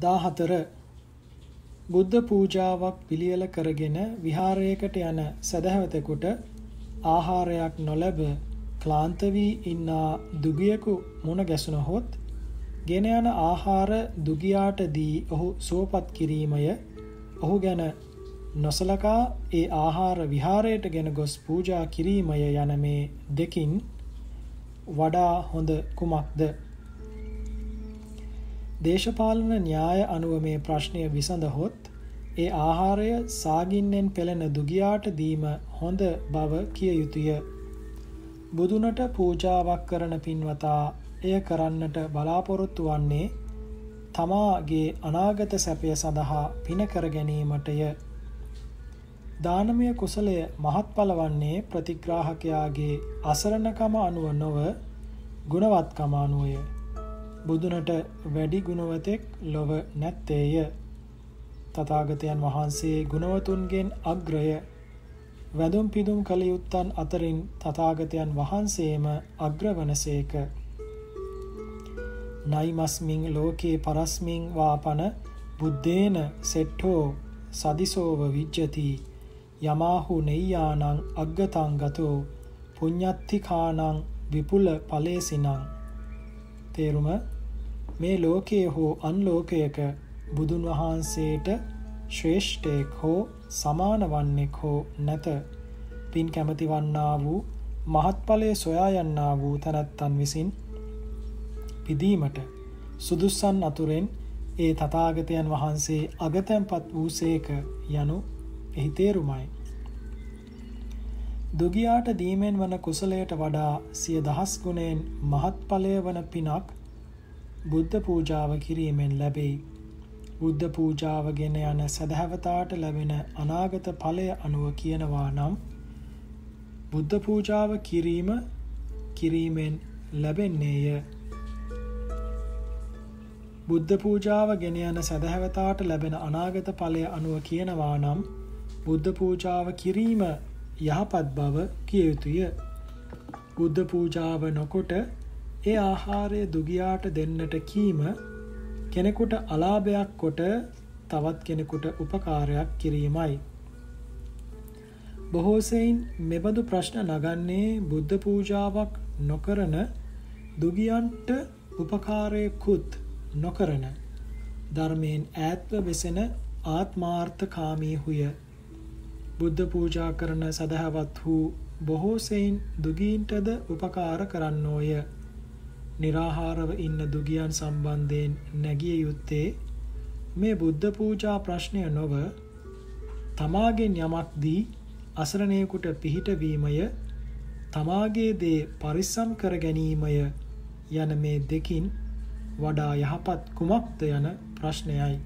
14 බුද්ධ පූජාවක් පිළියෙල කරගෙන විහාරයකට යන සදහවතෙකුට ආහාරයක් නොලැබ ක්ලාන්ත වී ඉන්නා දුගියෙකු මුණ ගැසුණහොත් ගෙන යන ආහාර දුගියාට දී ඔහු සුවපත් කිරීමය. ඔහු ගැන නොසලකා ඒ ආහාර විහාරයට ගෙන ගොස් පූජා කිරීමය යන මේ දෙකින් වඩා හොඳ කුමක්ද? දේශපාලන න්‍යාය අනුව මේ ප්‍රශ්නය විසඳහොත් ඒ ආහාරය සාගින්නෙන් පෙළෙන දුගියාට දීම හොඳ බව කිය යුතුය. බුදුනට පූජාවක් කරන පින්වතා එය කරන්නට බලාපොරොත්තු වන්නේ තමාගේ අනාගත සැපය සඳහා පින කර ගැනීමටය. දානමය කුසලය මහත්ඵල වන්නේ ප්‍රතිග්‍රාහකයාගේ අසරණකම අනුව නොව ගුණවත්කම අනුවය. බුදුනට වැඩි ගුණවතෙක් ලොව නැත්තේය. තථාගතයන් වහන්සේ ගුණවතුන්ගෙන් අග්‍රය. වැදුම් පිදුම් කළ යුත්තන් අතරින් තථාගතයන් වහන්සේම අග්‍රවනසේක. නයිමස්මින් ලෝකේ පරස්මින් වාපන බුද්දේන සෙට්ඨෝ සදිසෝව විජ්ජති යමාහු නෙය්‍යානං අග්ගතං ගතෝ පුඤ්ඤත්තිකානං විපුල ඵලේසිනං තේරුම මේ ලෝකයේ හෝ අන් ලෝකයක බුදුන් වහන්සේට ශ්‍රේෂ්ඨයෙක් හෝ සමාන වන්නෙක් හෝ නැත. පින් කැමති වන්නා වූ මහත්ඵලයේ සොයා යන්නා වූ තනත්තන් විසින් පිදීමට සුදුස්සන් අතුරෙන් ඒ තථාගතයන් වහන්සේ අගතැන්පත් වූසේක යනු එහි තේරුමයි. දුගියාට දීමෙන් වන කුසලයට වඩා සිය දහස් ගුණයෙන් මහත්ඵලය වන පිනක් බුද්ධ පූජාව කිරීමෙන් ලැබෙයි. බුද්ධ පූජාව ගෙන යන සදහැවතාට ලැබෙන අනාගත ඵලය අනුව කියනවා නම් බුද්ධ පූජාව කිරීම කිරීමෙන් ලැබෙන්නේය. බුද්ධ පූජාව ගෙන යන සදහැවතාට ලැබෙන අනාගත ඵලය අනුව කියනවා නම් බුද්ධ පූජාව කිරීම යහපත් බව කිය යුතුය. බුද්ධ පූජාව නොකොට ඒ ආහාරය දුගියාට දෙන්නට කීම කෙනෙකුට අලාභයක් කොට තවත් කෙනෙකුට උපකාරයක් කිරීමයි. බොහෝසෙයින් මෙබඳු ප්‍රශ්න නගන්නේ බුද්ධ පූජාවක් නොකරන දුගියන්ට උපකාරයකුත් නොකරන ධර්මයෙන් ඈත්ව වෙසෙන ආත්මාර්ථකාමී හුය බුද්ධ පූජා කරන සදහවත් වූ බොහෝ සෙයින් දුගීන්ටද උපකාර කරන්නෝය. निराහාරව ඉන්න දුගියන් සම්බන්ධයෙන් නැගිය යුත්තේ මේ බුද්ධ පූජා ප්‍රශ්නය නොව තමාගෙන් යමක් දී අසරණයෙකුට පිහිටවීමය තමාගේ දේ පරිස්සම් කර ගැනීමය යන මේ දෙකින් වඩා යහපත් කුමක්ද යන ප්‍රශ්නයයි.